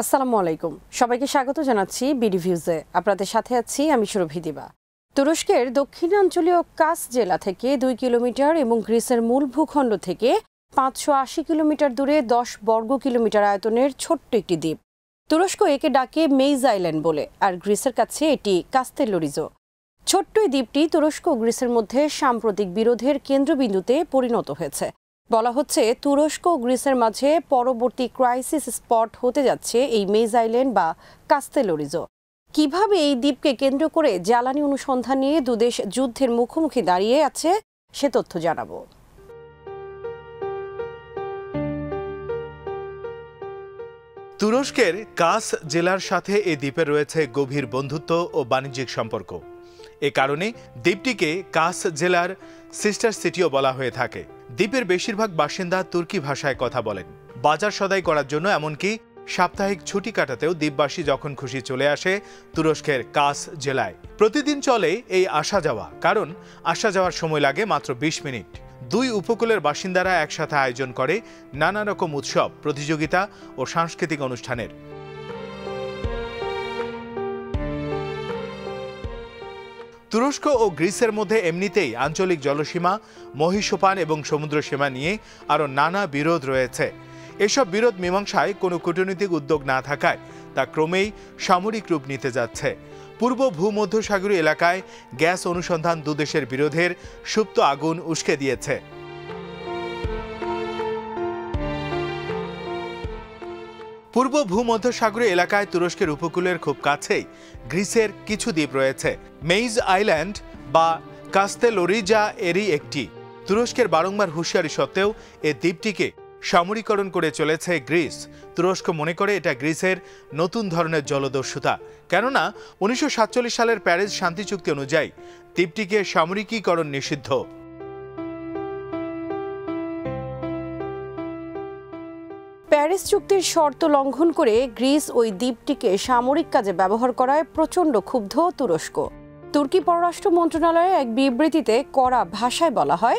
আসসালামু আলাইকুম। সবাইকে স্বাগত জানাচ্ছি বিডি ভিউজে। আপনাদের সাথে আছি আমি সুরভি দিবা। তুরস্কের দক্ষিণাঞ্চলীয় কাস জেলা থেকে দুই কিলোমিটার এবং গ্রিসের মূল ভূখণ্ড থেকে পাঁচশো আশি কিলোমিটার দূরে দশ বর্গ কিলোমিটার আয়তনের ছোট্ট একটি দ্বীপ। তুরস্ক একে ডাকে মেইজ আইল্যান্ড বলে, আর গ্রিসের কাছে এটি কাস্তেলোরিজো। ছোট্ট এই দ্বীপটি তুরস্ক ও গ্রিসের মধ্যে সাম্প্রতিক বিরোধের কেন্দ্রবিন্দুতে পরিণত হয়েছে। বলা হচ্ছে, তুরস্ক ও গ্রিসের মাঝে পরবর্তী ক্রাইসিস স্পট হতে যাচ্ছে এই মেজ আইল্যান্ড বা কাস্তেলোরিজো। কীভাবে এই দ্বীপকে কেন্দ্র করে জ্বালানি অনুসন্ধান নিয়ে দুদেশ যুদ্ধের মুখোমুখি দাঁড়িয়ে আছে, সে তথ্য জানাব। তুরস্কের কাস জেলার সাথে এই দ্বীপে রয়েছে গভীর বন্ধুত্ব ও বাণিজ্যিক সম্পর্ক। এ কারণে দ্বীপটিকে কাস জেলার সিস্টার সিটিও বলা হয়ে থাকে। দ্বীপের বেশিরভাগ বাসিন্দা তুর্কি ভাষায় কথা বলেন। বাজার সদাই করার জন্য এমনকি সাপ্তাহিক ছুটি কাটাতেও দ্বীপবাসী যখন খুশি চলে আসে তুরস্কের কাস জেলায়। প্রতিদিন চলে এই আসা যাওয়া, কারণ আসা যাওয়ার সময় লাগে মাত্র বিশ মিনিট। দুই উপকূলের বাসিন্দারা একসাথে আয়োজন করে নানা রকম উৎসব, প্রতিযোগিতা ও সাংস্কৃতিক অনুষ্ঠানের। তুরস্ক ও গ্রিসের মধ্যে এমনিতেই আঞ্চলিক জলসীমা মহিষোপান এবং সমুদ্র সীমা নিয়ে আরও নানা বিরোধ রয়েছে। এসব বিরোধ মীমাংসায় কোনো কূটনৈতিক উদ্যোগ না থাকায় তা ক্রমেই সামরিক রূপ নিতে যাচ্ছে। পূর্ব ভূমধ্যসাগরীয় এলাকায় গ্যাস অনুসন্ধান দুদেশের বিরোধের সুপ্ত আগুন উস্কে দিয়েছে। পূর্ব ভূমধ্যসাগরীয় এলাকায় তুরস্কের উপকূলের খুব কাছেই গ্রিসের কিছু দ্বীপ রয়েছে। মেইজ আইল্যান্ড বা কাস্তেলোরিজা এরই একটি। তুরস্কের বারংবার হুঁশিয়ারি সত্ত্বেও এ দ্বীপটিকে সামরিকরণ করে চলেছে গ্রিস। তুরস্ক মনে করে এটা গ্রিসের নতুন ধরনের জলদস্যুতা। কেননা, উনিশশো সাতচল্লিশ সালের প্যারিস শান্তি চুক্তি অনুযায়ী দ্বীপটিকে সামরিকীকরণ নিষিদ্ধ। প্যারিস চুক্তির শর্ত লঙ্ঘন করে গ্রিস ওই দ্বীপটিকে সামরিক কাজে ব্যবহার করায় প্রচণ্ড ক্ষুব্ধ তুরস্ক। তুর্কি পররাষ্ট্র মন্ত্রণালয়ের এক বিবৃতিতে কড়া ভাষায় বলা হয়,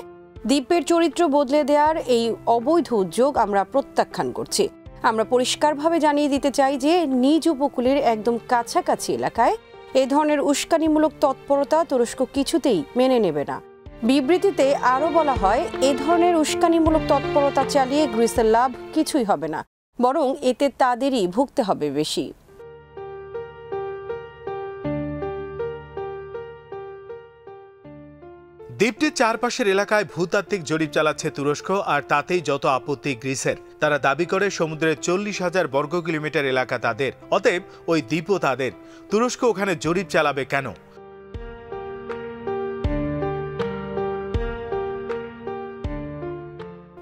দ্বীপের চরিত্র বদলে দেওয়ার এই অবৈধ উদ্যোগ আমরা প্রত্যাখ্যান করছি। আমরা পরিষ্কারভাবে জানিয়ে দিতে চাই যে নিজ উপকূলের একদম কাছাকাছি এলাকায় এ ধরনের উস্কানিমূলক তৎপরতা তুরস্ক কিছুতেই মেনে নেবে না। বিবৃতিতে আরও বলা হয়, এ ধরনের উস্কানিমূলক তৎপরতা চালিয়ে গ্রিসের লাভ কিছুই হবে না, বরং এতে তাদেরই ভুগতে হবে বেশি। দ্বীপটির চারপাশের এলাকায় ভূতাত্ত্বিক জরিপ চালাচ্ছে তুরস্ক, আর তাতেই যত আপত্তি গ্রিসের, তারা দাবি করে সমুদ্রের চল্লিশ হাজার বর্গ কিলোমিটার এলাকা তাদের, অতএব ওই দ্বীপও তাদের। তুরস্ক ওখানে জরিপ চালাবে কেন?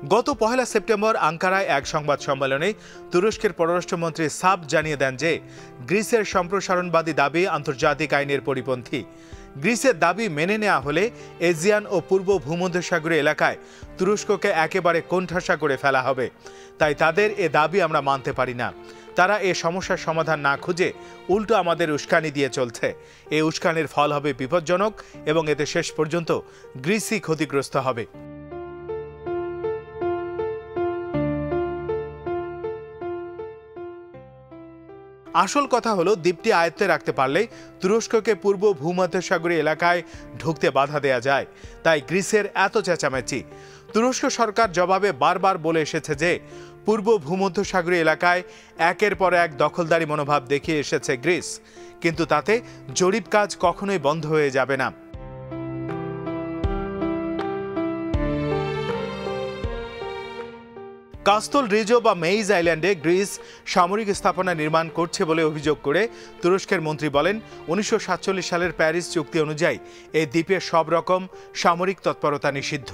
গত পহেলা সেপ্টেম্বর আঙ্কারায় এক সংবাদ সম্মেলনে তুরস্কের পররাষ্ট্রমন্ত্রী সাব জানিয়ে দেন যে, গ্রিসের সম্প্রসারণবাদী দাবি আন্তর্জাতিক আইনের পরিপন্থী। গ্রিসের দাবি মেনে নেওয়া হলে এজিয়ান ও পূর্ব ভূমধ্যসাগরীয় এলাকায় তুরস্ককে একেবারে কোণঠাসা করে ফেলা হবে। তাই তাদের এ দাবি আমরা মানতে পারি না। তারা এ সমস্যার সমাধান না খুঁজে উল্টো আমাদের উস্কানি দিয়ে চলছে। এই উস্কানির ফল হবে বিপজ্জনক এবং এতে শেষ পর্যন্ত গ্রিসই ক্ষতিগ্রস্ত হবে। আসল কথা হলো দ্বীপটি আয়ত্তে রাখতে পারলে তুরস্ককে পূর্ব ভূমধ্যসাগরীয় এলাকায় ঢুকতে বাধা দেয়া যায়। তাই গ্রিসের এত চেঁচামেচি। তুরস্ক সরকার জবাবে বারবার বলে এসেছে যে, পূর্ব ভূমধ্যসাগরীয় এলাকায় একের পর এক দখলদারি মনোভাব দেখিয়ে এসেছে গ্রিস। কিন্তু তাতে জরিপ কাজ কখনোই বন্ধ হয়ে যাবে না। কাস্তল রিজো বা মেইজ আইল্যান্ডে গ্রিস সামরিক স্থাপনা নির্মাণ করছে বলে অভিযোগ করে তুরস্কের মন্ত্রী বলেন, উনিশশো সাতচল্লিশ সালের প্যারিস চুক্তি অনুযায়ী এই দ্বীপে সব রকম সামরিক তৎপরতা নিষিদ্ধ।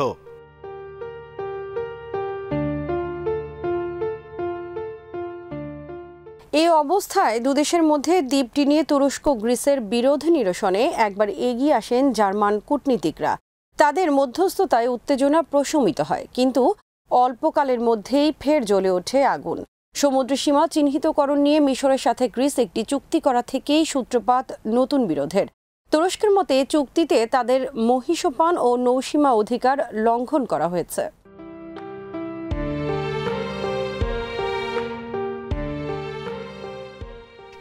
এই অবস্থায় দুদেশের মধ্যে দ্বীপটি নিয়ে তুরস্ক গ্রিসের বিরোধ নিরসনে একবার এগিয়ে আসেন জার্মান কূটনীতিকরা। তাদের মধ্যস্থতায় উত্তেজনা প্রশমিত হয়, কিন্তু অল্পকালের মধ্যেই ফের জ্বলে ওঠে আগুন। সমুদ্র সীমা চিহ্নিতকরণ নিয়ে মিশরের সাথে গ্রিস একটি চুক্তি করা থেকেই সূত্রপাত নতুন বিরোধের। তুরস্কের মতে, চুক্তিতে তাদের মহিষপান ও নৌসীমা অধিকার লঙ্ঘন করা হয়েছে।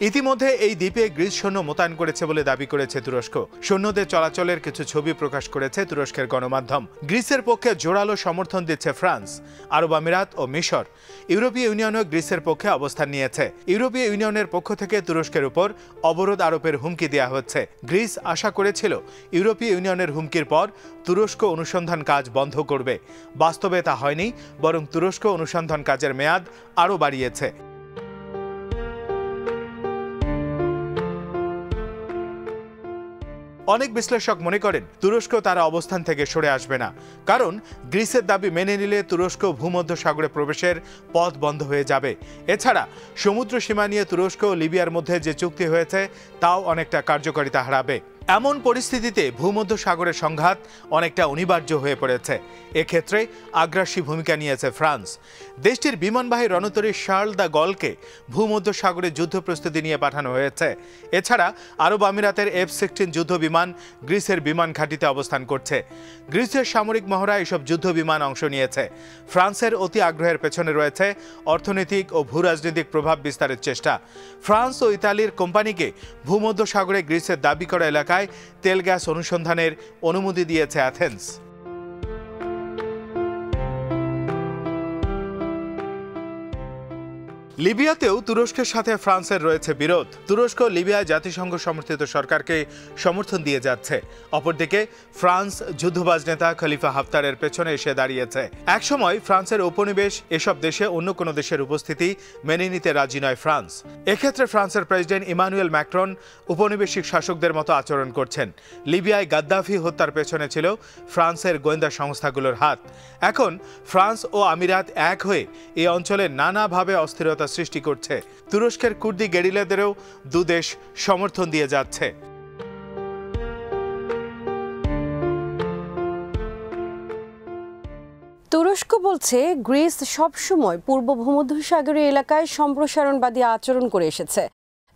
ইতিমধ্যে এই দ্বীপে গ্রিস সৈন্য মোতায়েন করেছে বলে দাবি করেছে তুরস্ক। সৈন্যদের চলাচলের কিছু ছবি প্রকাশ করেছে তুরস্কের গণমাধ্যম। গ্রিসের পক্ষে জোরালো সমর্থন দিচ্ছে ফ্রান্স, আরব আমিরাত ও মিশর। ইউরোপীয় ইউনিয়নও গ্রিসের পক্ষে অবস্থান নিয়েছে। ইউরোপীয় ইউনিয়নের পক্ষ থেকে তুরস্কের উপর অবরোধ আরোপের হুমকি দেওয়া হচ্ছে। গ্রিস আশা করেছিল, ইউরোপীয় ইউনিয়নের হুমকির পর তুরস্ক অনুসন্ধান কাজ বন্ধ করবে। বাস্তবে তা হয়নি, বরং তুরস্ক অনুসন্ধান কাজের মেয়াদ আরও বাড়িয়েছে। অনেক বিশ্লেষক মনে করেন, তুরস্ক তার অবস্থান থেকে সরে আসবে না। কারণ, গ্রিসের দাবি মেনে নিলে তুরস্ক ভূমধ্য সাগরে প্রবেশের পথ বন্ধ হয়ে যাবে। এছাড়া, সমুদ্র সীমা নিয়ে তুরস্ক ও লিবিয়ার মধ্যে যে চুক্তি হয়েছে, তাও অনেকটা কার্যকারিতা হারাবে। এমন পরিস্থিতিতে ভূমধ্য সাগরের সংঘাত অনেকটা অনিবার্য হয়ে পড়েছে। এক্ষেত্রে আগ্রাসী ভূমিকা নিয়েছে ফ্রান্স। দেশটির বিমানবাহী রণতরী শার্ল দ্য গলকে ভূমধ্য সাগরে যুদ্ধ প্রস্তুতি নিয়ে পাঠানো হয়েছে। এছাড়া আরব আমিরাতের এফ সিক্সটিন যুদ্ধ বিমান গ্রিসের বিমান ঘাঁটিতে অবস্থান করছে। গ্রিসের সামরিক মহড়া এসব যুদ্ধ বিমান অংশ নিয়েছে। ফ্রান্সের অতি আগ্রহের পেছনে রয়েছে অর্থনৈতিক ও ভূ রাজনৈতিক প্রভাব বিস্তারের চেষ্টা। ফ্রান্স ও ইতালির কোম্পানিকে ভূমধ্য সাগরে গ্রিসের দাবি করা এলাকায় তেল গ্যাস অনুসন্ধানের অনুমতি দিয়েছে অ্যাথেন্স লিবিয়াতেও তুরস্কের সাথে ফ্রান্সের রয়েছে বিরোধ। তুরস্ক লিবিয়ায় জাতিসংঘ সমর্থিত সরকারকে সমর্থন দিয়ে যাচ্ছে। অপরদিকে, ফ্রান্স যুদ্ধবাজ নেতা খলিফা হাফতারের পেছনে এসে দাঁড়িয়েছে। একসময় ফ্রান্সের উপনিবেশ এসব দেশে অন্য কোনো দেশের উপস্থিতি মেনে নিতে রাজি নয় ফ্রান্স। এক্ষেত্রে ফ্রান্সের প্রেসিডেন্ট ইমানুয়েল ম্যাক্রন উপনিবেশিক শাসকদের মতো আচরণ করছেন। লিবিয়ায় গাদ্দাফি হত্যার পেছনে ছিল ফ্রান্সের গোয়েন্দা সংস্থাগুলোর হাত। এখন ফ্রান্স ও আমিরাত এক হয়ে এই অঞ্চলে নানাভাবে অস্থিরতা সৃষ্টি করছে। তুরস্কের কুর্দি গেরিলাদেরও দুদেশ সমর্থন দিয়ে যাচ্ছে। তুরস্ক বলছে, গ্রিস সবসময় পূর্ব ভূমধ্যসাগরীয় এলাকায় সম্প্রসারণবাদী আচরণ করে এসেছে।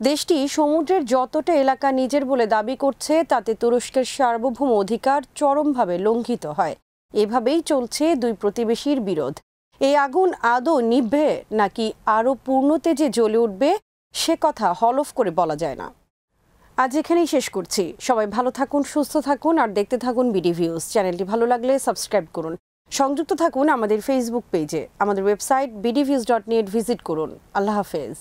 দেশটি সমুদ্রের যতটা এলাকা নিজের বলে দাবি করছে, তাতে তুরস্কের সার্বভৌম অধিকার চরমভাবে লঙ্ঘিত হয়। এভাবেই চলছে দুই প্রতিবেশীর বিরোধ। এই আগুন আদৌ নিভবে নাকি আরও পূর্ণতে যে জ্বলে উঠবে, সে কথা হলফ করে বলা যায় না। আজ এখানেই শেষ করছি। সবাই ভালো থাকুন, সুস্থ থাকুন আর দেখতে থাকুন বিডি ভিউজ চ্যানেলটি ভালো লাগলে সাবস্ক্রাইব করুন। সংযুক্ত থাকুন আমাদের ফেসবুক পেজে আমাদের website bdviews dot net visit করুন। আল্লাহ হাফেজ।